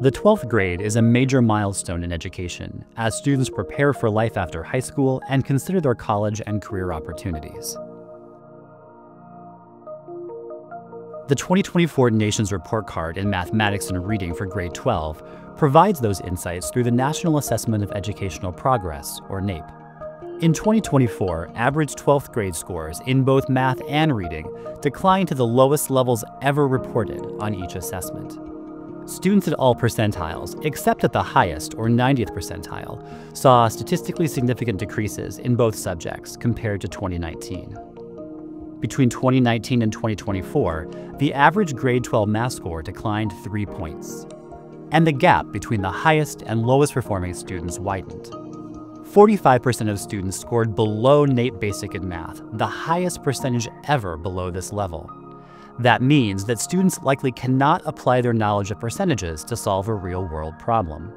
The 12th grade is a major milestone in education as students prepare for life after high school and consider their college and career opportunities. The 2024 Nations Report Card in Mathematics and Reading for grade 12 provides those insights through the National Assessment of Educational Progress, or NAEP. In 2024, average 12th grade scores in both math and reading declined to the lowest levels ever reported on each assessment. Students at all percentiles, except at the highest or 90th percentile, saw statistically significant decreases in both subjects compared to 2019. Between 2019 and 2024, the average grade 12 math score declined 3 points. And the gap between the highest and lowest performing students widened. 45% of students scored below NAEP Basic in Math, the highest percentage ever below this level. That means that students likely cannot apply their knowledge of percentages to solve a real world problem.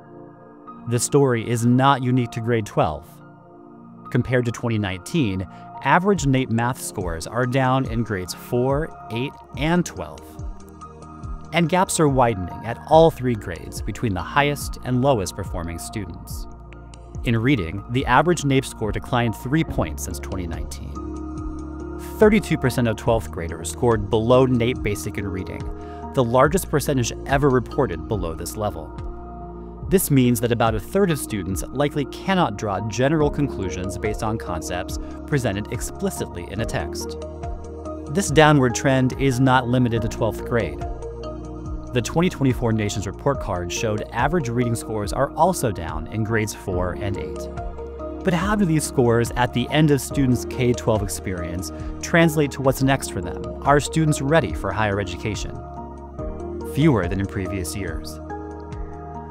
This story is not unique to grade 12. Compared to 2019, average NAEP math scores are down in grades 4, 8, and 12. And gaps are widening at all three grades between the highest and lowest performing students. In reading, the average NAEP score declined 3 points since 2019. 32% of 12th graders scored below NAEP Basic in reading, the largest percentage ever reported below this level. This means that about a third of students likely cannot draw general conclusions based on concepts presented explicitly in a text. This downward trend is not limited to 12th grade. The 2024 Nations Report Card showed average reading scores are also down in grades 4 and 8. But how do these scores at the end of students' K 12 experience translate to what's next for them? Are students ready for higher education? Fewer than in previous years.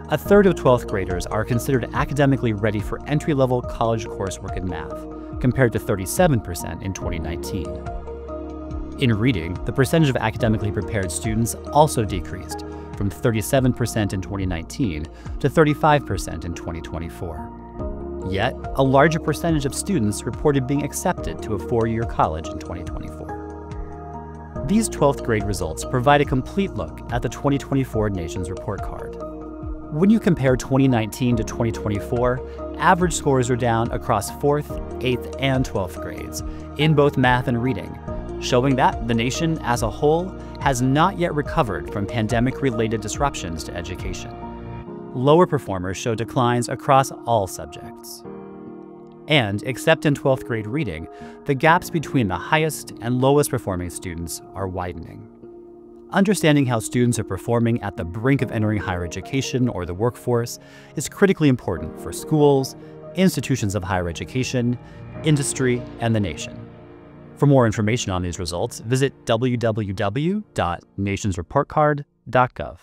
A third of 12th graders are considered academically ready for entry level college coursework in math, compared to 37% in 2019. In reading, the percentage of academically prepared students also decreased from 37% in 2019 to 35% in 2024. Yet, a larger percentage of students reported being accepted to a four year college in 2024. These 12th grade results provide a complete look at the 2024 Nations Report Card. When you compare 2019 to 2024, average scores are down across 4th, 8th, and 12th grades in both math and reading, showing that the nation as a whole has not yet recovered from pandemic related disruptions to education lower performers show declines across all subjects. And, except in 12th grade reading, the gaps between the highest and lowest performing students are widening. Understanding how students are performing at the brink of entering higher education or the workforce is critically important for schools, institutions of higher education, industry, and the nation. For more information on these results, visit www.nationsreportcard.gov.